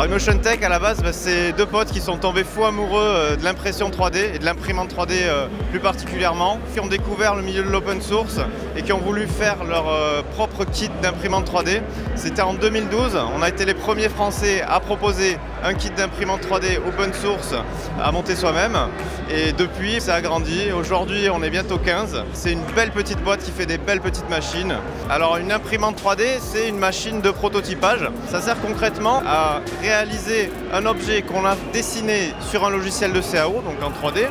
Alors Emotion Tech à la base, bah, c'est deux potes qui sont tombés fous amoureux euh, de l'impression 3D et de l'imprimante 3D euh, plus particulièrement, qui ont découvert le milieu de l'open source et qui ont voulu faire leur euh, propre kit d'imprimante 3D. C'était en 2012, on a été les premiers français à proposer un kit d'imprimante 3D open source à monter soi-même et depuis ça a grandi. Aujourd'hui on est bientôt 15. C'est une belle petite boîte qui fait des belles petites machines. Alors une imprimante 3D c'est une machine de prototypage. Ça sert concrètement à réaliser un objet qu'on a dessiné sur un logiciel de CAO, donc en 3D,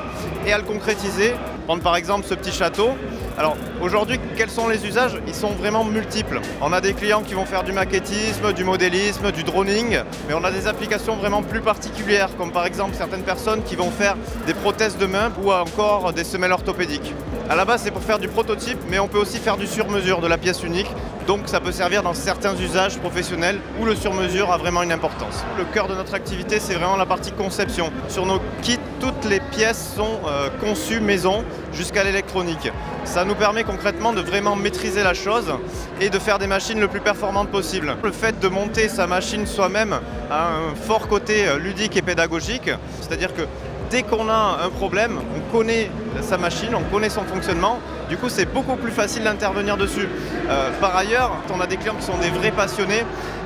et à le concrétiser. Prendre par exemple ce petit château. Alors aujourd'hui, quels sont les usages? Ils sont vraiment multiples. On a des clients qui vont faire du maquettisme, du modélisme, du droning, mais on a des applications vraiment plus particulières, comme par exemple certaines personnes qui vont faire des prothèses de main ou encore des semelles orthopédiques. À la base, c'est pour faire du prototype, mais on peut aussi faire du sur-mesure, de la pièce unique. Donc ça peut servir dans certains usages professionnels où le sur-mesure a vraiment une importance. Le cœur de notre activité, c'est vraiment la partie conception. Sur nos kits, toutes les pièces sont euh, conçues maison jusqu'à l'électronique. Ça nous permet concrètement de vraiment maîtriser la chose et de faire des machines le plus performantes possible. Le fait de monter sa machine soi-même a un fort côté euh, ludique et pédagogique, c'est-à-dire que dès qu'on a un problème, on connaît sa machine, on connaît son fonctionnement. Du coup, c'est beaucoup plus facile d'intervenir dessus. Euh, par ailleurs, on a des clients qui sont des vrais passionnés.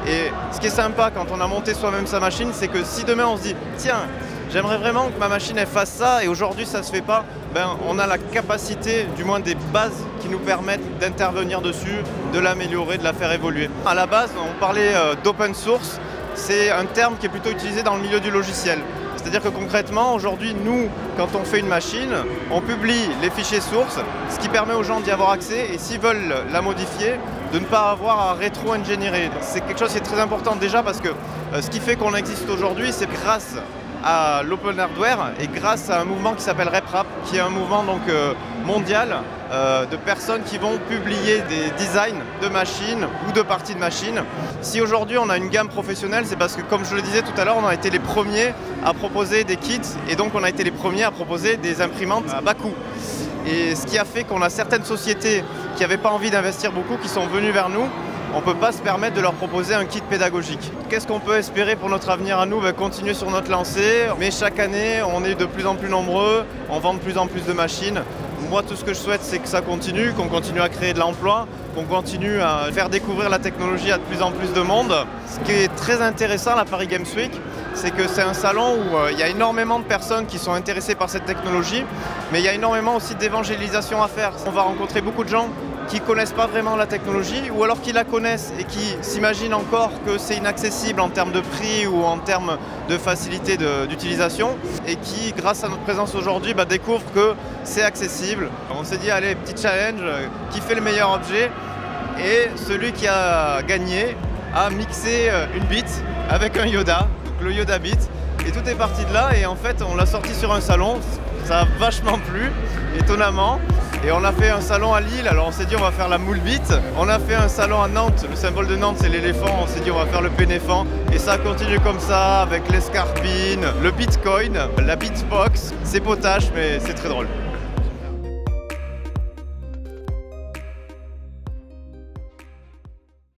Et ce qui est sympa quand on a monté soi-même sa machine, c'est que si demain on se dit, tiens, j'aimerais vraiment que ma machine fasse ça et aujourd'hui ça se fait pas, ben, on a la capacité, du moins des bases qui nous permettent d'intervenir dessus, de l'améliorer, de la faire évoluer. À la base, on parlait euh, d'open source, c'est un terme qui est plutôt utilisé dans le milieu du logiciel. C'est-à-dire que concrètement, aujourd'hui, nous, quand on fait une machine, on publie les fichiers sources, ce qui permet aux gens d'y avoir accès et s'ils veulent la modifier, de ne pas avoir à rétro-ingénierer. C'est quelque chose qui est très important déjà parce que euh, ce qui fait qu'on existe aujourd'hui, c'est grâce à l'open hardware et grâce à un mouvement qui s'appelle RepRap, qui est un mouvement euh, mondial euh, de personnes qui vont publier des designs de machines ou de parties de machines. Si aujourd'hui on a une gamme professionnelle, c'est parce que comme je le disais tout à l'heure, on a été les premiers à proposer des kits et donc on a été les premiers à proposer des imprimantes à bas coût. Et ce qui a fait qu'on a certaines sociétés qui n'avaient pas envie d'investir beaucoup qui sont venues vers nous on ne peut pas se permettre de leur proposer un kit pédagogique. Qu'est-ce qu'on peut espérer pour notre avenir à nous? Ben, Continuer sur notre lancée, mais chaque année, on est de plus en plus nombreux, on vend de plus en plus de machines. Moi, tout ce que je souhaite, c'est que ça continue, qu'on continue à créer de l'emploi, qu'on continue à faire découvrir la technologie à de plus en plus de monde. Ce qui est très intéressant à la Paris Games Week, c'est que c'est un salon où euh, il y a énormément de personnes qui sont intéressées par cette technologie, mais il y a énormément aussi d'évangélisation à faire. On va rencontrer beaucoup de gens qui connaissent pas vraiment la technologie ou alors qui la connaissent et qui s'imaginent encore que c'est inaccessible en termes de prix ou en termes de facilité d'utilisation et qui, grâce à notre présence aujourd'hui, bah, découvrent que c'est accessible. On s'est dit, allez, petit challenge, qui fait le meilleur objet? Et celui qui a gagné a mixé euh, une bite avec un Yoda, le Yoda Bit. Et tout est parti de là et en fait on l'a sorti sur un salon, ça a vachement plu, étonnamment. Et on a fait un salon à Lille, alors on s'est dit on va faire la moule bite. On a fait un salon à Nantes, le symbole de Nantes c'est l'éléphant, on s'est dit on va faire le pénéphant. Et ça continue comme ça avec l'escarpine, le bitcoin, la beatbox, c'est potache mais c'est très drôle.